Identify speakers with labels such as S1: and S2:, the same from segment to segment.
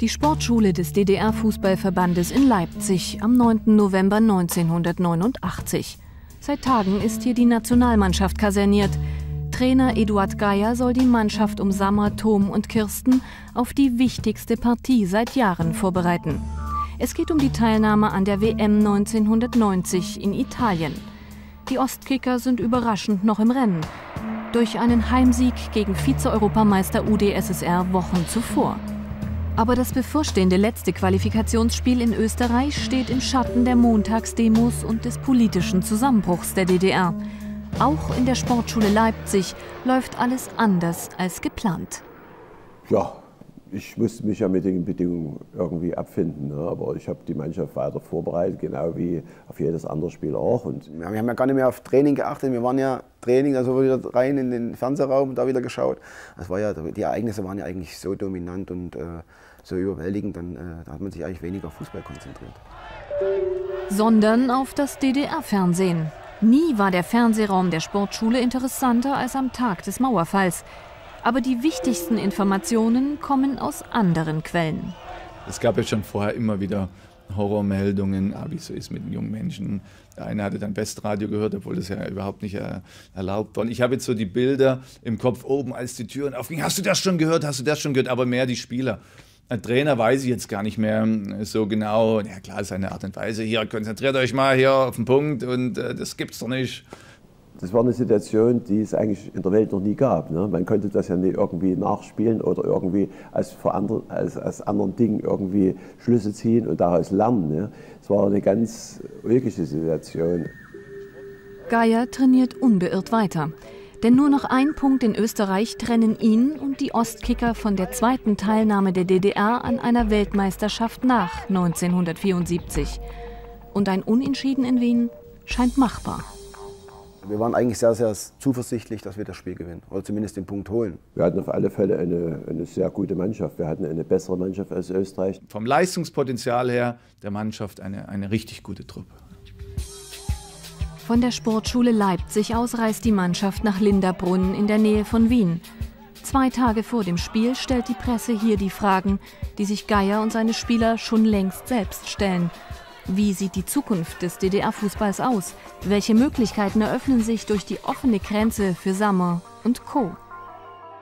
S1: Die Sportschule des DDR-Fußballverbandes in Leipzig am 9. November 1989. Seit Tagen ist hier die Nationalmannschaft kaserniert. Trainer Eduard Geier soll die Mannschaft um Sammer, Tom und Kirsten auf die wichtigste Partie seit Jahren vorbereiten. Es geht um die Teilnahme an der WM 1990 in Italien. Die Ostkicker sind überraschend noch im Rennen. Durch einen Heimsieg gegen Vize-Europameister UdSSR Wochen zuvor. Aber das bevorstehende letzte Qualifikationsspiel in Österreich steht im Schatten der Montagsdemos und des politischen Zusammenbruchs der DDR. Auch in der Sportschule Leipzig läuft alles anders als geplant.
S2: Ja, ich musste mich ja mit den Bedingungen irgendwie abfinden. Ne? Aber ich habe die Mannschaft weiter vorbereitet, genau wie auf jedes andere Spiel auch. Und
S3: wir haben ja gar nicht mehr auf Training geachtet. Wir waren ja Training, also wieder rein in den Fernsehraum und da wieder geschaut. Das war ja, die Ereignisse waren ja eigentlich so dominant und äh, so überwältigend, dann äh, da hat man sich eigentlich weniger auf Fußball konzentriert.
S1: Sondern auf das DDR-Fernsehen. Nie war der Fernsehraum der Sportschule interessanter als am Tag des Mauerfalls. Aber die wichtigsten Informationen kommen aus anderen Quellen.
S4: Es gab ja schon vorher immer wieder Horrormeldungen, ah, wie es so ist mit den jungen Menschen. Der eine hatte dann Westradio gehört, obwohl das ja überhaupt nicht äh, erlaubt war. Und ich habe jetzt so die Bilder im Kopf oben, als die Türen aufgingen. Hast du das schon gehört? Hast du das schon gehört? Aber mehr die Spieler. Ein Trainer weiß ich jetzt gar nicht mehr so genau. Ja, klar, ist eine Art und Weise. Hier, konzentriert euch mal hier auf den Punkt und äh, das gibt's doch nicht.
S2: Das war eine Situation, die es eigentlich in der Welt noch nie gab. Ne? Man konnte das ja nicht irgendwie nachspielen oder irgendwie als, andere, als, als anderen Dingen irgendwie Schlüsse ziehen und daraus lernen. Ne? Es war eine ganz wirkliche Situation.
S1: Geier trainiert unbeirrt weiter. Denn nur noch ein Punkt in Österreich trennen ihn und die Ostkicker von der zweiten Teilnahme der DDR an einer Weltmeisterschaft nach 1974. Und ein Unentschieden in Wien scheint machbar.
S3: Wir waren eigentlich sehr, sehr zuversichtlich, dass wir das Spiel gewinnen oder zumindest den Punkt holen.
S2: Wir hatten auf alle Fälle eine, eine sehr gute Mannschaft. Wir hatten eine bessere Mannschaft als Österreich.
S4: Vom Leistungspotenzial her der Mannschaft eine, eine richtig gute Truppe.
S1: Von der Sportschule Leipzig aus reist die Mannschaft nach Linderbrunn in der Nähe von Wien. Zwei Tage vor dem Spiel stellt die Presse hier die Fragen, die sich Geier und seine Spieler schon längst selbst stellen. Wie sieht die Zukunft des DDR-Fußballs aus? Welche Möglichkeiten eröffnen sich durch die offene Grenze für Sammer und Co.?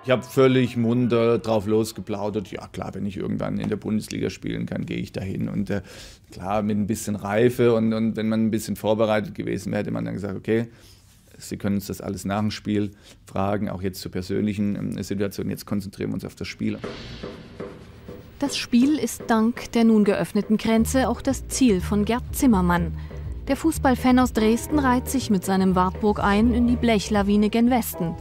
S4: Ich habe völlig munter drauf losgeplaudert. Ja, klar, wenn ich irgendwann in der Bundesliga spielen kann, gehe ich dahin. Und äh, klar, mit ein bisschen Reife und, und wenn man ein bisschen vorbereitet gewesen wäre, hätte man dann gesagt: Okay, Sie können uns das alles nach dem Spiel fragen, auch jetzt zur persönlichen ähm, Situation. Jetzt konzentrieren wir uns auf das Spiel.
S1: Das Spiel ist dank der nun geöffneten Grenze auch das Ziel von Gerd Zimmermann. Der Fußballfan aus Dresden reiht sich mit seinem Wartburg ein in die Blechlawine gen Westen.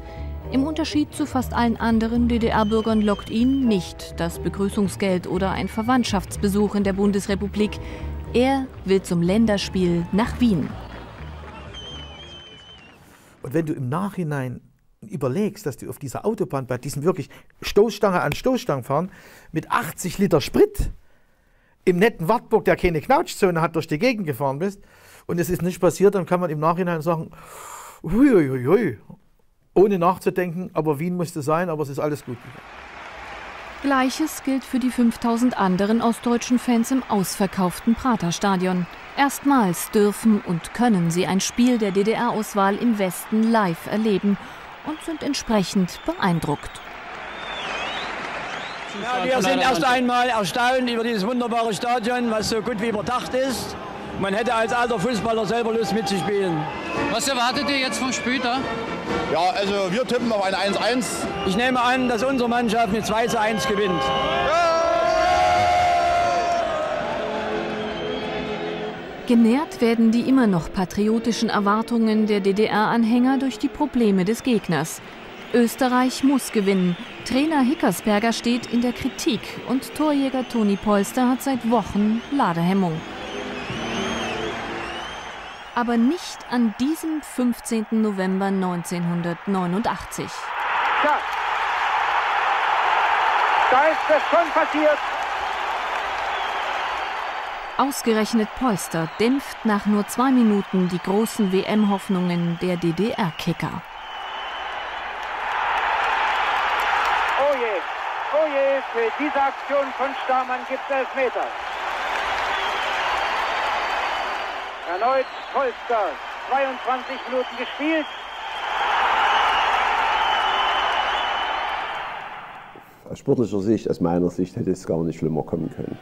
S1: Im Unterschied zu fast allen anderen DDR-Bürgern lockt ihn nicht das Begrüßungsgeld oder ein Verwandtschaftsbesuch in der Bundesrepublik. Er will zum Länderspiel nach Wien.
S5: Und wenn du im Nachhinein überlegst, dass du auf dieser Autobahn bei diesem wirklich Stoßstange an Stoßstange fahren, mit 80 Liter Sprit im netten Wartburg, der keine Knautschzone hat, durch die Gegend gefahren bist und es ist nicht passiert, dann kann man im Nachhinein sagen, hui, ohne nachzudenken, aber Wien musste sein, aber es ist alles gut
S1: Gleiches gilt für die 5000 anderen ostdeutschen Fans im ausverkauften Praterstadion. Erstmals dürfen und können sie ein Spiel der DDR-Auswahl im Westen live erleben und sind entsprechend beeindruckt.
S6: Ja, wir sind erst einmal erstaunt über dieses wunderbare Stadion, was so gut wie überdacht ist. Man hätte als alter Fußballer selber Lust mitzuspielen.
S7: Was erwartet ihr jetzt vom da?
S8: Ja, also wir tippen auf ein 1-1.
S6: Ich nehme an, dass unsere Mannschaft mit 2 zu 1 gewinnt.
S1: Genährt werden die immer noch patriotischen Erwartungen der DDR-Anhänger durch die Probleme des Gegners. Österreich muss gewinnen. Trainer Hickersberger steht in der Kritik und Torjäger Toni Polster hat seit Wochen Ladehemmung aber nicht an diesem 15. November 1989. Ja.
S9: Da ist es schon passiert.
S1: Ausgerechnet Polster dämpft nach nur zwei Minuten die großen WM-Hoffnungen der DDR-Kicker.
S9: Oh je, Oh je, für diese Aktion von Stamann gibt es Elfmeter. Erneut Polster. 22 Minuten gespielt.
S2: Aus sportlicher Sicht, aus meiner Sicht, hätte es gar nicht schlimmer kommen können.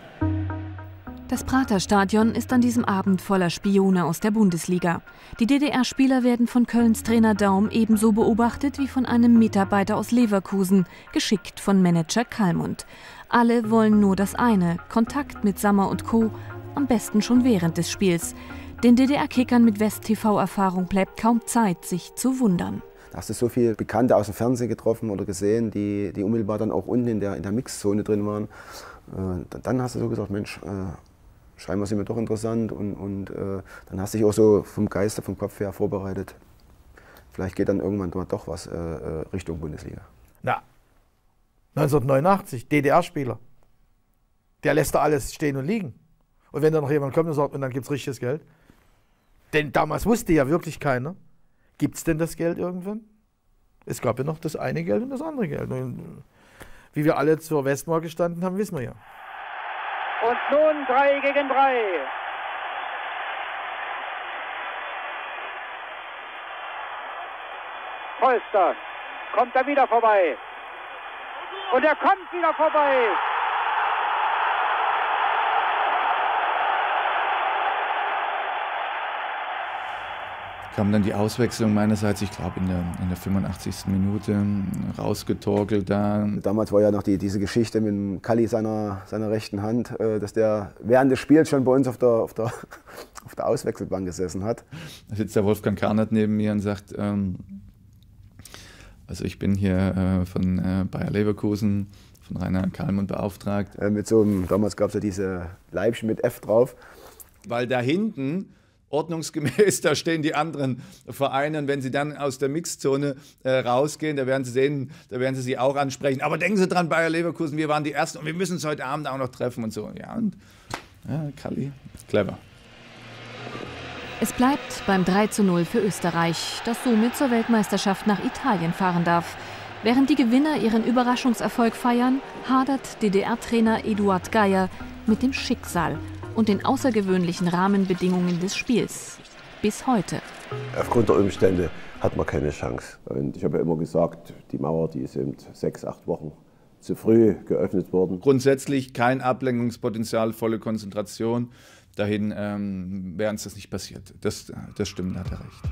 S1: Das Praterstadion ist an diesem Abend voller Spione aus der Bundesliga. Die DDR-Spieler werden von Kölns Trainer Daum ebenso beobachtet wie von einem Mitarbeiter aus Leverkusen, geschickt von Manager Kalmund. Alle wollen nur das eine, Kontakt mit Sammer und Co., am besten schon während des Spiels. Den DDR-Kickern mit West-TV-Erfahrung bleibt kaum Zeit, sich zu wundern.
S3: Da hast du so viele Bekannte aus dem Fernsehen getroffen oder gesehen, die, die unmittelbar dann auch unten in der, in der Mixzone drin waren. Äh, dann hast du so gesagt, Mensch, äh, scheinbar sind wir doch interessant und, und äh, dann hast du dich auch so vom Geiste, vom Kopf her vorbereitet. Vielleicht geht dann irgendwann doch was Richtung Bundesliga.
S5: Na, 1989, DDR-Spieler. Der lässt da alles stehen und liegen. Und wenn da noch jemand kommt und sagt, und dann gibt es richtiges Geld. Denn damals wusste ja wirklich keiner, gibt es denn das Geld irgendwann? Es gab ja noch das eine Geld und das andere Geld. Und wie wir alle zur Westmark gestanden haben, wissen wir ja.
S9: Und nun 3 gegen 3. Polster kommt er wieder vorbei. Und er kommt wieder vorbei.
S4: Kam dann die Auswechslung meinerseits, ich glaube in der, in der 85. Minute rausgetorkelt da.
S3: Damals war ja noch die, diese Geschichte mit dem Kalli seiner, seiner rechten Hand, äh, dass der während des Spiels schon bei uns auf der, auf der, auf der Auswechselbank gesessen hat.
S4: Da sitzt der Wolfgang Karnert neben mir und sagt, ähm, also ich bin hier äh, von äh, Bayer Leverkusen, von Rainer Kalmund beauftragt.
S3: Äh, mit so einem, damals gab es ja diese Leibchen mit F drauf.
S4: Weil da hinten ordnungsgemäß, da stehen die anderen Vereine und wenn sie dann aus der Mixzone äh, rausgehen, da werden sie sehen, da werden sie sie auch ansprechen. Aber denken Sie dran, Bayer Leverkusen, wir waren die Ersten und wir müssen uns heute Abend auch noch treffen und so. Ja, und ja, Kalli, clever.
S1: Es bleibt beim 3 zu 0 für Österreich, das somit zur Weltmeisterschaft nach Italien fahren darf. Während die Gewinner ihren Überraschungserfolg feiern, hadert DDR-Trainer Eduard Geier mit dem Schicksal und den außergewöhnlichen Rahmenbedingungen des Spiels. Bis heute.
S2: Aufgrund der Umstände hat man keine Chance. Und ich habe ja immer gesagt, die Mauer, die ist eben sechs, acht Wochen zu früh geöffnet worden.
S4: Grundsätzlich kein Ablenkungspotenzial, volle Konzentration. Dahin ähm, wäre uns das nicht passiert. Das, das stimmt, da hat er recht.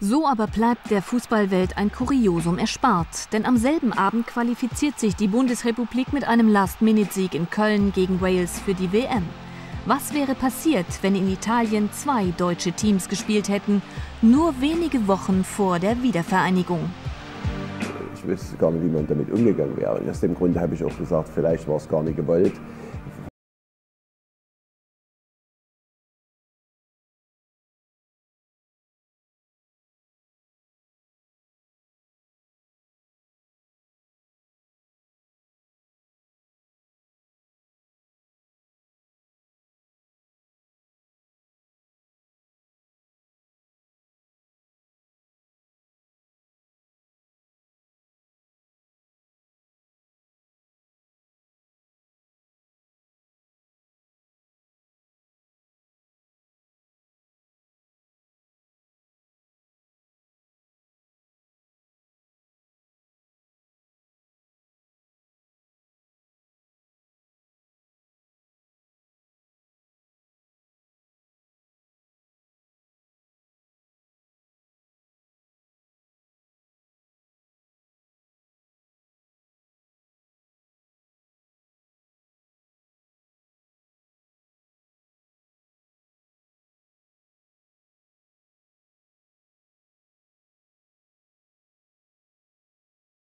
S1: So aber bleibt der Fußballwelt ein Kuriosum erspart, denn am selben Abend qualifiziert sich die Bundesrepublik mit einem Last-Minute-Sieg in Köln gegen Wales für die WM. Was wäre passiert, wenn in Italien zwei deutsche Teams gespielt hätten, nur wenige Wochen vor der Wiedervereinigung?
S2: Ich weiß gar nicht, wie man damit umgegangen wäre. Aus dem Grund habe ich auch gesagt, vielleicht war es gar nicht gewollt.